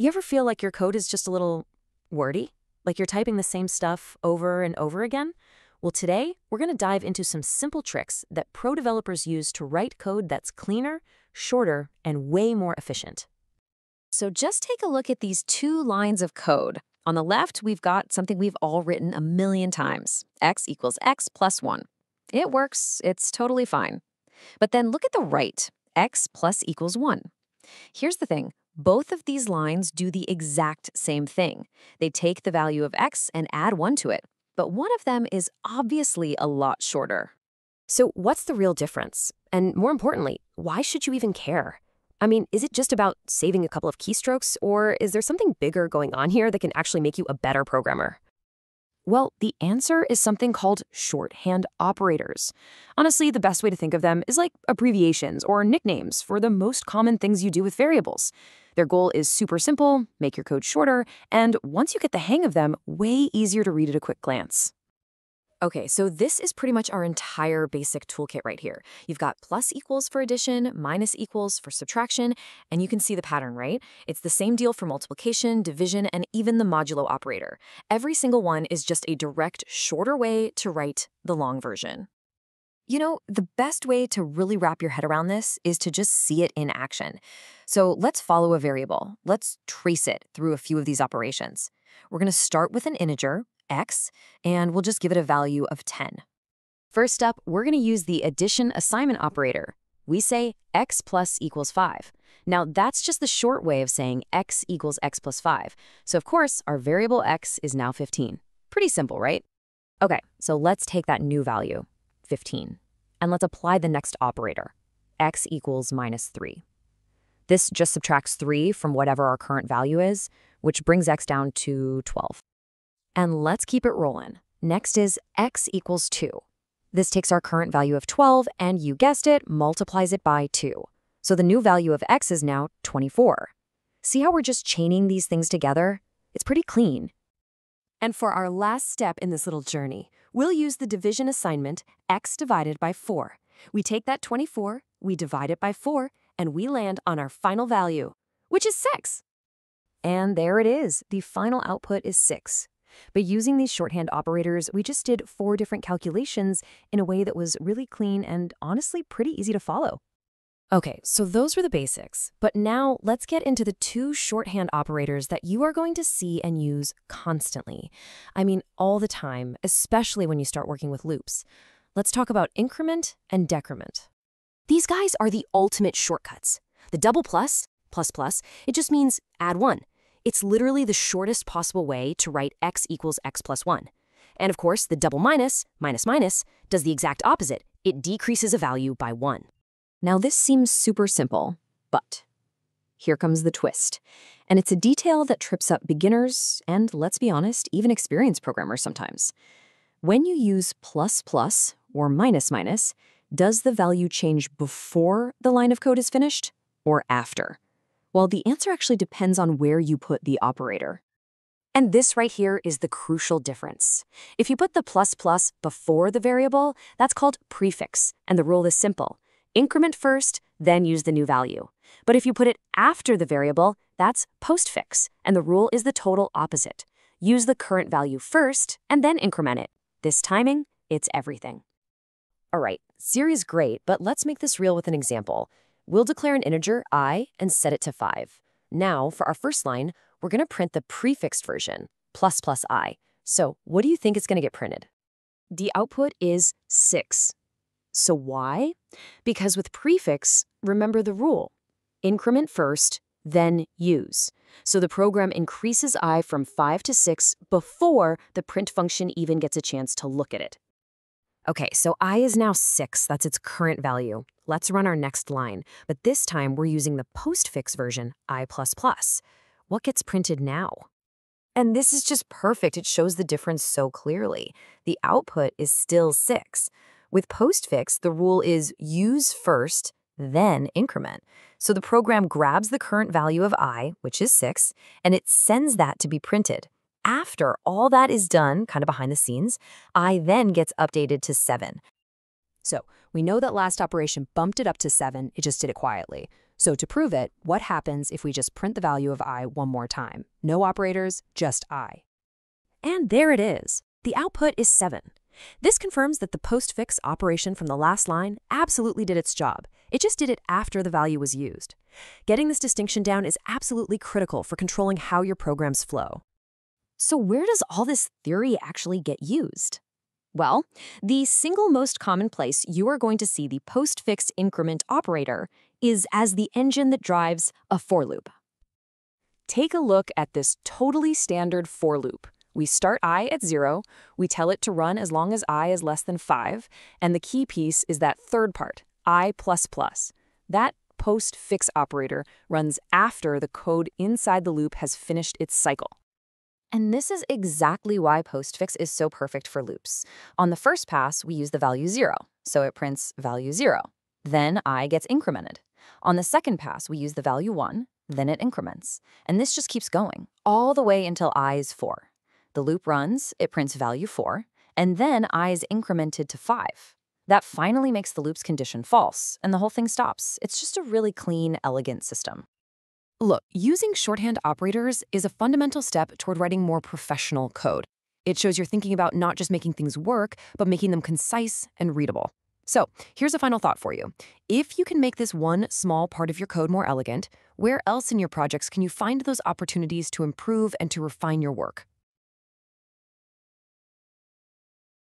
you ever feel like your code is just a little wordy? Like you're typing the same stuff over and over again? Well, today, we're going to dive into some simple tricks that pro developers use to write code that's cleaner, shorter, and way more efficient. So just take a look at these two lines of code. On the left, we've got something we've all written a million times, x equals x plus 1. It works, it's totally fine. But then look at the right, x plus equals 1. Here's the thing, both of these lines do the exact same thing. They take the value of x and add 1 to it, but one of them is obviously a lot shorter. So what's the real difference? And more importantly, why should you even care? I mean, is it just about saving a couple of keystrokes, or is there something bigger going on here that can actually make you a better programmer? Well, the answer is something called shorthand operators. Honestly, the best way to think of them is like abbreviations or nicknames for the most common things you do with variables. Their goal is super simple, make your code shorter, and once you get the hang of them, way easier to read at a quick glance. Okay, so this is pretty much our entire basic toolkit right here. You've got plus equals for addition, minus equals for subtraction, and you can see the pattern, right? It's the same deal for multiplication, division, and even the modulo operator. Every single one is just a direct, shorter way to write the long version. You know, the best way to really wrap your head around this is to just see it in action. So let's follow a variable. Let's trace it through a few of these operations. We're going to start with an integer, x, and we'll just give it a value of 10. First up, we're going to use the addition assignment operator. We say x plus equals 5. Now, that's just the short way of saying x equals x plus 5. So, of course, our variable x is now 15. Pretty simple, right? Okay, so let's take that new value, 15, and let's apply the next operator, x equals minus 3. This just subtracts 3 from whatever our current value is, which brings x down to 12. And let's keep it rolling. Next is x equals 2. This takes our current value of 12 and, you guessed it, multiplies it by 2. So the new value of x is now 24. See how we're just chaining these things together? It's pretty clean. And for our last step in this little journey, we'll use the division assignment x divided by 4. We take that 24, we divide it by 4, and we land on our final value, which is 6. And there it is. The final output is 6. But using these shorthand operators, we just did four different calculations in a way that was really clean and honestly pretty easy to follow. Okay, so those were the basics. But now let's get into the two shorthand operators that you are going to see and use constantly. I mean, all the time, especially when you start working with loops. Let's talk about increment and decrement. These guys are the ultimate shortcuts. The double plus, plus plus, it just means add one. It's literally the shortest possible way to write x equals x plus 1. And of course, the double minus, minus minus, does the exact opposite. It decreases a value by 1. Now this seems super simple, but here comes the twist. And it's a detail that trips up beginners and, let's be honest, even experienced programmers sometimes. When you use plus plus or minus minus, does the value change before the line of code is finished or after? Well, the answer actually depends on where you put the operator. And this right here is the crucial difference. If you put the plus plus before the variable, that's called prefix, and the rule is simple. Increment first, then use the new value. But if you put it after the variable, that's postfix, and the rule is the total opposite. Use the current value first, and then increment it. This timing, it's everything. All right, theory is great, but let's make this real with an example. We'll declare an integer, i, and set it to 5. Now, for our first line, we're going to print the prefixed version, plus plus i. So what do you think is going to get printed? The output is 6. So why? Because with prefix, remember the rule. Increment first, then use. So the program increases i from 5 to 6 before the print function even gets a chance to look at it. Okay, so i is now 6. That's its current value. Let's run our next line, but this time we're using the postfix version, i++. What gets printed now? And this is just perfect. It shows the difference so clearly. The output is still 6. With postfix, the rule is use first, then increment. So the program grabs the current value of i, which is 6, and it sends that to be printed. After all that is done, kind of behind the scenes, I then gets updated to 7. So we know that last operation bumped it up to 7, it just did it quietly. So to prove it, what happens if we just print the value of i one more time? No operators, just i. And there it is. The output is 7. This confirms that the postfix operation from the last line absolutely did its job. It just did it after the value was used. Getting this distinction down is absolutely critical for controlling how your programs flow. So where does all this theory actually get used? Well, the single most common place you are going to see the postfix increment operator is as the engine that drives a for loop. Take a look at this totally standard for loop. We start i at 0, we tell it to run as long as i is less than 5, and the key piece is that third part, i++. That postfix operator runs after the code inside the loop has finished its cycle. And this is exactly why postfix is so perfect for loops. On the first pass, we use the value 0, so it prints value 0. Then i gets incremented. On the second pass, we use the value 1, then it increments. And this just keeps going, all the way until i is 4. The loop runs, it prints value 4, and then i is incremented to 5. That finally makes the loop's condition false, and the whole thing stops. It's just a really clean, elegant system. Look, using shorthand operators is a fundamental step toward writing more professional code. It shows you're thinking about not just making things work, but making them concise and readable. So here's a final thought for you. If you can make this one small part of your code more elegant, where else in your projects can you find those opportunities to improve and to refine your work?